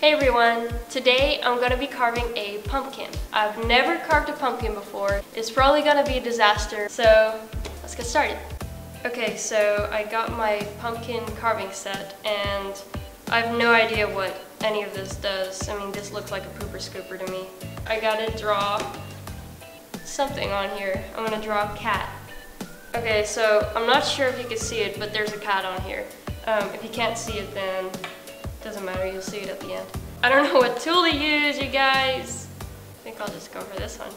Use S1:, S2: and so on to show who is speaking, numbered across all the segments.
S1: Hey everyone! Today I'm going to be carving a pumpkin. I've never carved a pumpkin before. It's probably going to be a disaster, so let's get started. Okay, so I got my pumpkin carving set and I have no idea what any of this does. I mean, this looks like a pooper scooper to me. I gotta draw something on here. I'm gonna draw a cat. Okay, so I'm not sure if you can see it, but there's a cat on here. Um, if you can't see it, then you'll see it at the end. I don't know what tool to use, you guys. I think I'll just go for this one.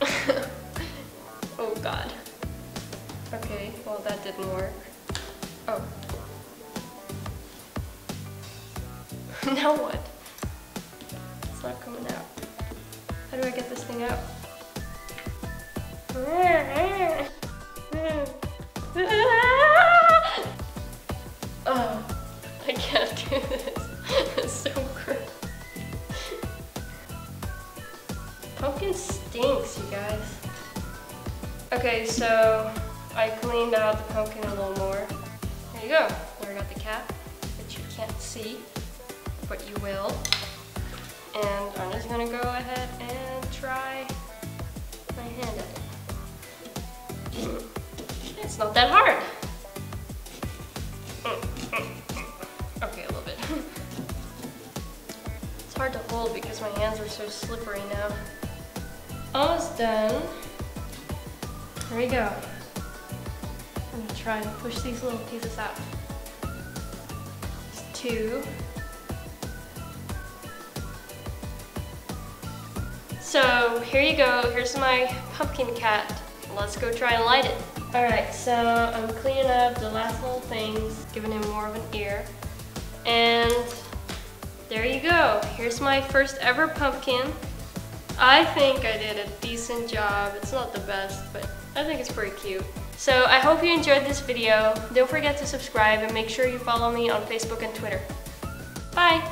S1: oh god. Okay, well that didn't work. Oh. now what? It's not coming out. How do I get this thing out? It's so gross. Pumpkin stinks, you guys. Okay, so I cleaned out the pumpkin a little more. There you go. There I got the cap, which you can't see, but you will. And I'm just gonna go ahead and try my hand at it. It's not that hard. It's hard to hold because my hands are so slippery now. Almost done. There we go. I'm gonna try and push these little pieces out. There's two. So here you go, here's my pumpkin cat. Let's go try and light it. Alright, so I'm cleaning up the last little things, giving him more of an ear here's my first ever pumpkin. I think I did a decent job. It's not the best, but I think it's pretty cute. So I hope you enjoyed this video. Don't forget to subscribe and make sure you follow me on Facebook and Twitter. Bye!